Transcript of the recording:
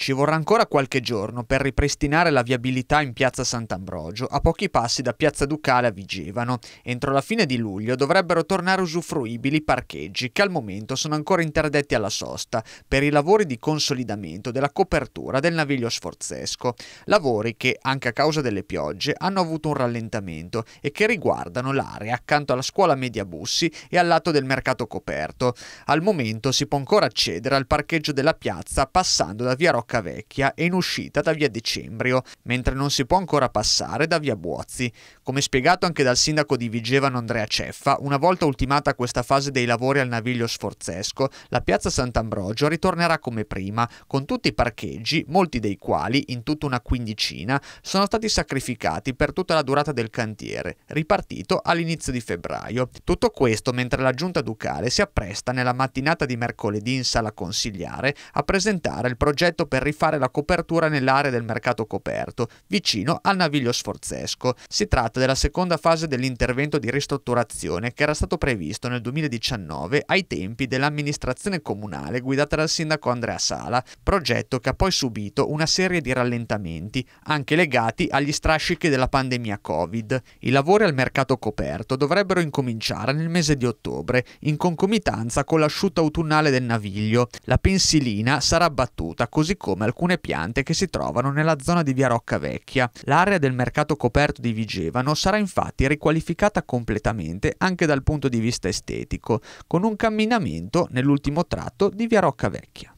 Ci vorrà ancora qualche giorno per ripristinare la viabilità in piazza Sant'Ambrogio, a pochi passi da piazza Ducale a Vigevano. Entro la fine di luglio dovrebbero tornare usufruibili i parcheggi che al momento sono ancora interdetti alla sosta per i lavori di consolidamento della copertura del naviglio sforzesco. Lavori che, anche a causa delle piogge, hanno avuto un rallentamento e che riguardano l'area accanto alla scuola media Bussi e al lato del mercato coperto. Al momento si può ancora accedere al parcheggio della piazza passando da via Rocca Vecchia e in uscita da via Decembrio, mentre non si può ancora passare da via Buozzi. Come spiegato anche dal sindaco di Vigevano Andrea Ceffa, una volta ultimata questa fase dei lavori al naviglio sforzesco, la piazza Sant'Ambrogio ritornerà come prima, con tutti i parcheggi, molti dei quali, in tutta una quindicina, sono stati sacrificati per tutta la durata del cantiere, ripartito all'inizio di febbraio. Tutto questo mentre la giunta ducale si appresta nella mattinata di mercoledì in sala consigliare a presentare il progetto per per rifare la copertura nell'area del mercato coperto, vicino al naviglio sforzesco. Si tratta della seconda fase dell'intervento di ristrutturazione che era stato previsto nel 2019 ai tempi dell'amministrazione comunale guidata dal sindaco Andrea Sala, progetto che ha poi subito una serie di rallentamenti, anche legati agli strascichi della pandemia Covid. I lavori al mercato coperto dovrebbero incominciare nel mese di ottobre, in concomitanza con l'asciutta autunnale del naviglio. La pensilina sarà abbattuta così come come alcune piante che si trovano nella zona di via Rocca Vecchia. L'area del mercato coperto di Vigevano sarà infatti riqualificata completamente anche dal punto di vista estetico, con un camminamento nell'ultimo tratto di via Rocca Vecchia.